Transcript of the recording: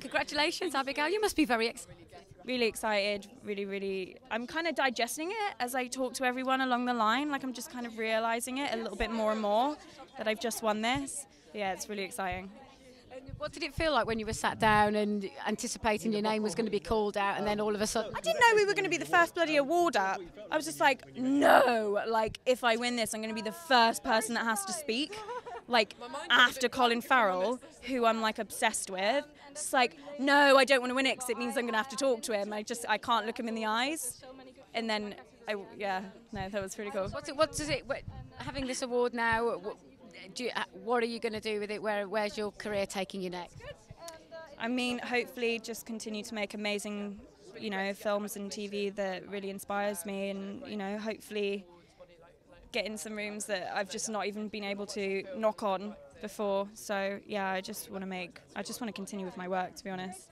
Congratulations, Abigail. You must be very excited. Really excited, really, really. I'm kind of digesting it as I talk to everyone along the line. Like I'm just kind of realizing it a little bit more and more that I've just won this. Yeah, it's really exciting. What did it feel like when you were sat down and anticipating your name was going to be called out, and then all of a sudden? I didn't know we were going to be the first bloody award up. I was just like, no, like if I win this, I'm going to be the first person that has to speak. Like after Colin Farrell, who I'm like obsessed with. It's like, no, I don't want to win it because it means I'm going to have to talk to him. I just, I can't look him in the eyes. And then, I, yeah, no, that was pretty cool. What's it? What does it? What, having this award now, what, do you, uh, what are you going to do with it? Where, where's your career taking you next? I mean, hopefully, just continue to make amazing, you know, films and TV that really inspires me, and you know, hopefully, get in some rooms that I've just not even been able to knock on before. So yeah, I just want to make, I just want to continue with my work, to be honest.